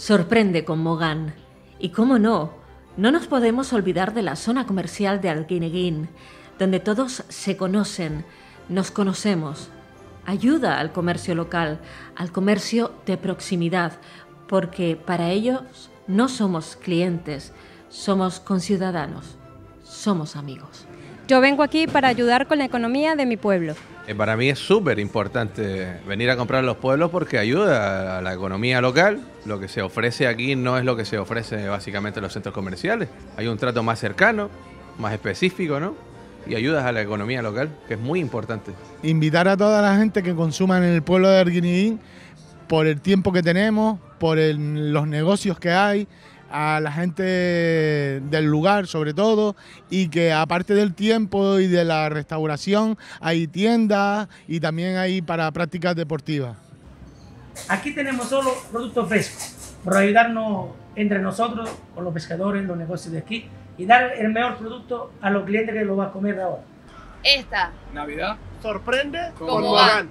sorprende con Mogán. Y cómo no, no nos podemos olvidar de la zona comercial de Alguineguín, donde todos se conocen, nos conocemos. Ayuda al comercio local, al comercio de proximidad, porque para ellos no somos clientes, somos conciudadanos, somos amigos. Yo vengo aquí para ayudar con la economía de mi pueblo. Eh, para mí es súper importante venir a comprar los pueblos porque ayuda a la economía local. Lo que se ofrece aquí no es lo que se ofrece básicamente en los centros comerciales. Hay un trato más cercano, más específico, ¿no? Y ayudas a la economía local, que es muy importante. Invitar a toda la gente que consuma en el pueblo de Arguinidín por el tiempo que tenemos, por los negocios que hay, a la gente del lugar sobre todo y que aparte del tiempo y de la restauración hay tiendas y también hay para prácticas deportivas. Aquí tenemos solo productos frescos, por ayudarnos entre nosotros, con los pescadores, los negocios de aquí y dar el mejor producto a los clientes que lo van a comer ahora. Esta Navidad sorprende con Mogán.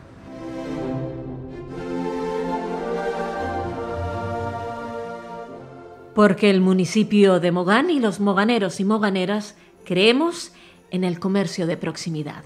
Porque el municipio de Mogán y los moganeros y moganeras creemos en el comercio de proximidad.